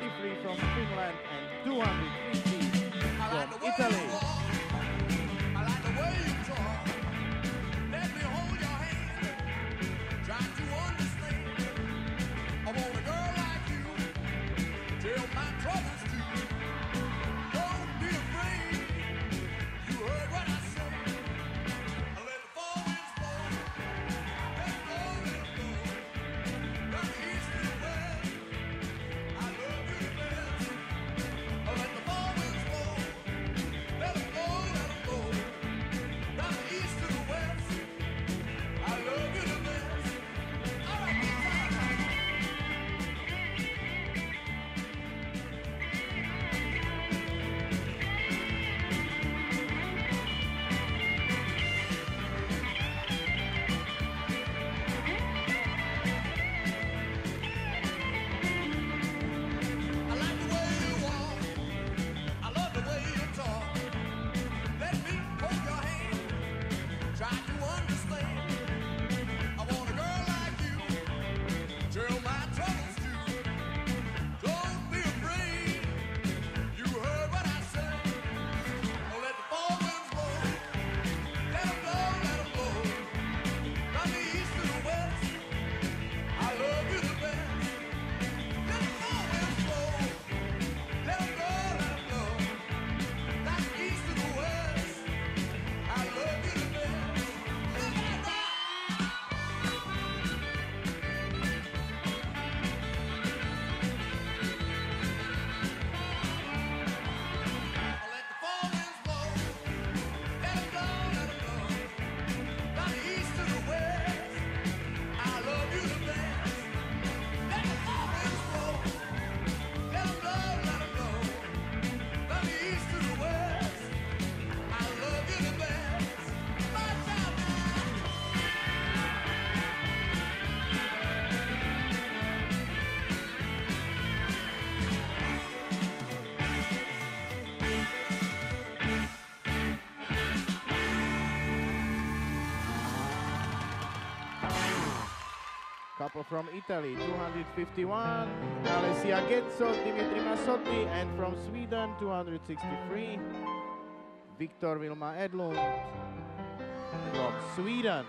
243 from Finland, and 250 from Italy. Couple from Italy, 251, Alessia Gezzo, Dimitri Massotti, and from Sweden, 263, Victor Vilma Edlund from Sweden.